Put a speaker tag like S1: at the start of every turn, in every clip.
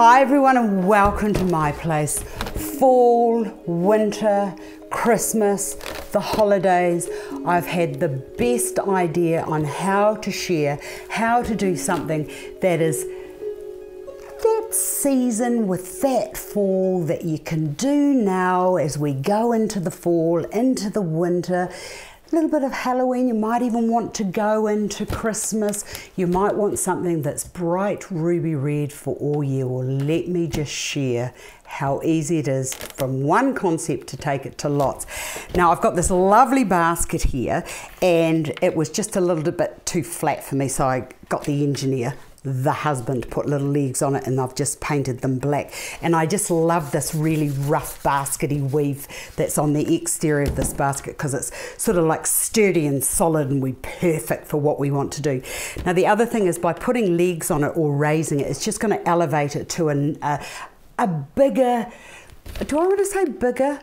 S1: Hi, everyone, and welcome to my place. Fall, winter, Christmas, the holidays. I've had the best idea on how to share, how to do something that is that season with that fall that you can do now as we go into the fall, into the winter a little bit of Halloween. You might even want to go into Christmas. You might want something that's bright ruby red for all year. Well, let me just share how easy it is from one concept to take it to lots. Now I've got this lovely basket here and it was just a little bit too flat for me so I got the engineer the husband put little legs on it and I've just painted them black. And I just love this really rough baskety weave that's on the exterior of this basket because it's sort of like sturdy and solid and we perfect for what we want to do. Now the other thing is by putting legs on it or raising it, it's just going to elevate it to an, a, a bigger, do I want to say bigger?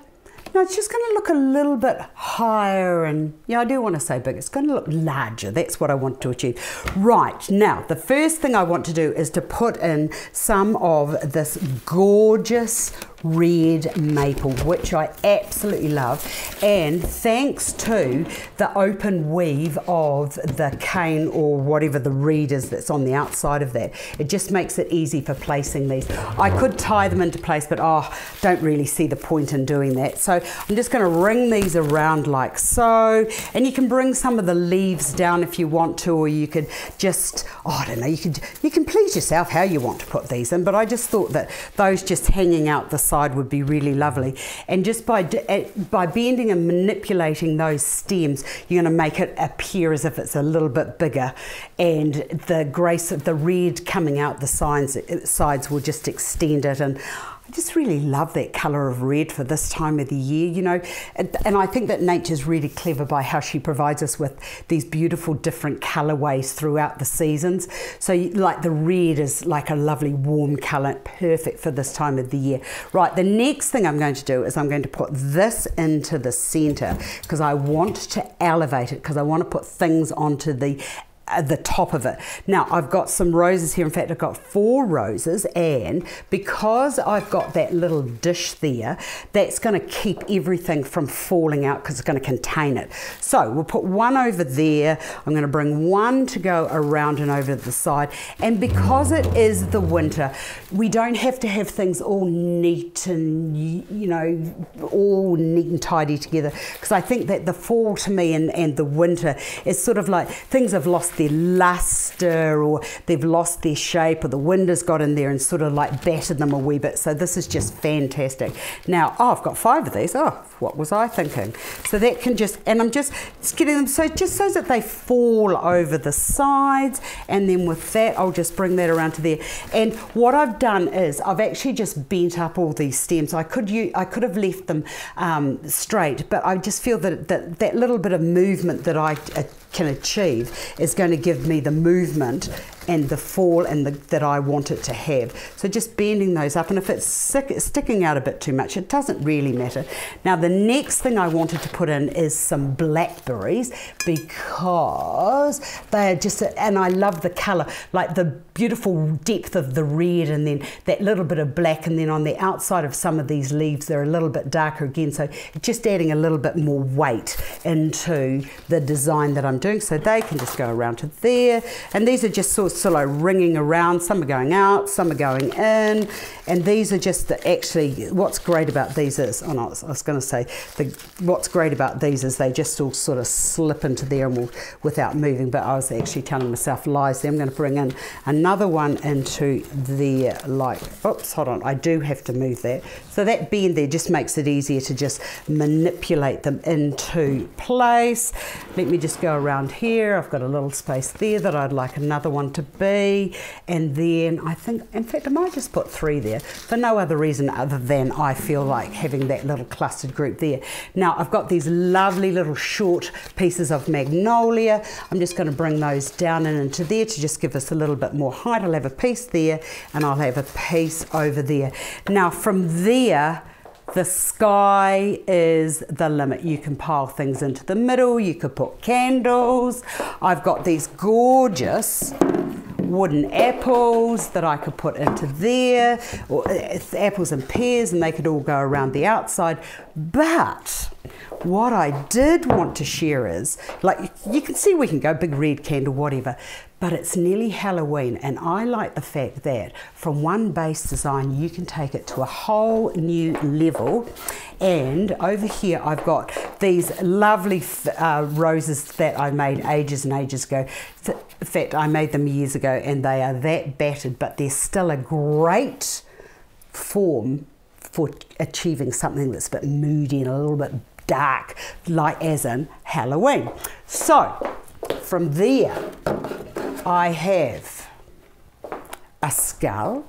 S1: No, it's just going to look a little bit higher and, yeah, I do want to say big. It's going to look larger. That's what I want to achieve. Right, now, the first thing I want to do is to put in some of this gorgeous red maple, which I absolutely love. And thanks to the open weave of the cane or whatever the reed is that's on the outside of that, it just makes it easy for placing these. I could tie them into place, but oh, don't really see the point in doing that. So I'm just gonna ring these around like so. And you can bring some of the leaves down if you want to, or you could just, oh, I don't know, you could, you can please yourself how you want to put these in, but I just thought that those just hanging out the side would be really lovely. And just by, eh, by bending and manipulating those stems, you're going to make it appear as if it's a little bit bigger. And the grace of the red coming out the sides, sides will just extend it. And I just really love that colour of red for this time of the year, you know. And I think that nature's really clever by how she provides us with these beautiful different colourways throughout the seasons. So, like the red is like a lovely warm colour, perfect for this time of the year. Right, the next thing I'm going to do is I'm going to put this into the centre because I want to elevate it because I want to put things onto the at the top of it. Now I've got some roses here. In fact, I've got four roses and because I've got that little dish there, that's going to keep everything from falling out because it's going to contain it. So we'll put one over there. I'm going to bring one to go around and over the side. And because it is the winter, we don't have to have things all neat and, you know, all neat and tidy together because I think that the fall to me and, and the winter is sort of like things have lost their luster or they've lost their shape or the wind has got in there and sort of like battered them a wee bit. So this is just fantastic. Now, oh, I've got five of these. Oh, what was I thinking? So that can just, and I'm just just getting them so just so that they fall over the sides. And then with that, I'll just bring that around to there. And what I've done is I've actually just bent up all these stems. I could I could have left them um, straight, but I just feel that, that that little bit of movement that I uh, can achieve is going to give me the movement and the fall and the, that I want it to have. So just bending those up and if it's sick, sticking out a bit too much, it doesn't really matter. Now the next thing I wanted to put in is some blackberries because they are just, and I love the colour, like the beautiful depth of the red and then that little bit of black and then on the outside of some of these leaves they're a little bit darker again. So just adding a little bit more weight into the design that I'm doing. So they can just go around to there. And these are just sort of ringing around. Some are going out, some are going in, and these are just the, actually what's great about these is. Oh no, I was going to say the, what's great about these is they just all sort of slip into there and will, without moving. But I was actually telling myself lies. There. I'm going to bring in another one into the like. Oops, hold on. I do have to move that. So that bend there just makes it easier to just manipulate them into place. Let me just go around here. I've got a little space there that I'd like another one to be. And then I think, in fact, I might just put three there for no other reason other than I feel like having that little clustered group there. Now I've got these lovely little short pieces of magnolia. I'm just going to bring those down and into there to just give us a little bit more height. I'll have a piece there and I'll have a piece over there. Now from there, the sky is the limit. You can pile things into the middle, you could put candles. I've got these gorgeous wooden apples that I could put into there, or uh, apples and pears, and they could all go around the outside. But what I did want to share is, like, you can see we can go big red candle, whatever, but it's nearly Halloween, and I like the fact that from one base design you can take it to a whole new level. And over here, I've got these lovely uh, roses that I made ages and ages ago. In fact, I made them years ago, and they are that battered, but they're still a great form for achieving something that's a bit moody and a little bit dark, like as in Halloween. So, from there, I have a skull,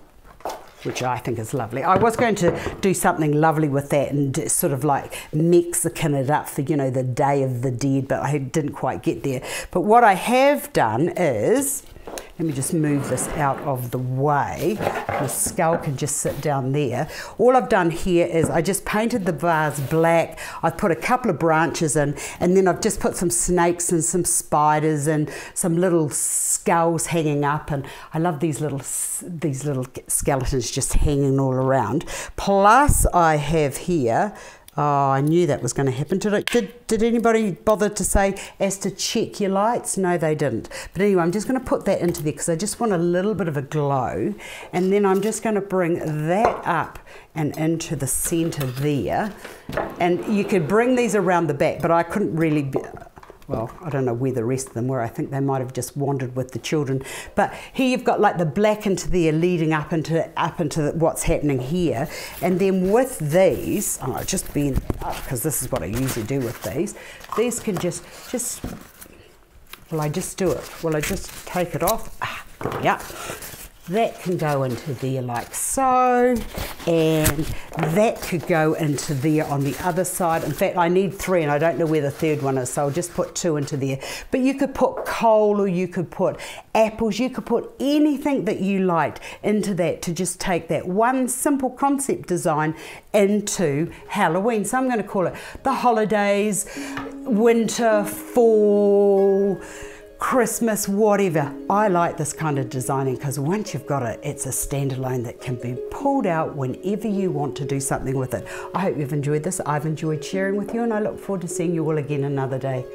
S1: which I think is lovely. I was going to do something lovely with that and sort of like Mexican it up for, you know, the Day of the Dead, but I didn't quite get there. But what I have done is let me just move this out of the way. The skull can just sit down there. All I've done here is I just painted the vase black. I've put a couple of branches in and then I've just put some snakes and some spiders and some little skulls hanging up and I love these little these little skeletons just hanging all around. Plus I have here Oh, I knew that was going to happen. Did, it, did, did anybody bother to say as to check your lights? No, they didn't. But anyway, I'm just going to put that into there because I just want a little bit of a glow. And then I'm just going to bring that up and into the center there. And you could bring these around the back, but I couldn't really... well, I don't know where the rest of them were. I think they might have just wandered with the children. But here you've got like the black into there leading up into up into what's happening here. And then with these, oh, just bend up because this is what I usually do with these. These can just, just, will I just do it? Will I just take it off? Ah, yeah that can go into there like so and that could go into there on the other side. In fact I need three and I don't know where the third one is so I'll just put two into there. But you could put coal or you could put apples. You could put anything that you liked into that to just take that one simple concept design into Halloween. So I'm going to call it the holidays winter fall Christmas, whatever. I like this kind of designing because once you've got it, it's a standalone that can be pulled out whenever you want to do something with it. I hope you've enjoyed this. I've enjoyed sharing with you and I look forward to seeing you all again another day.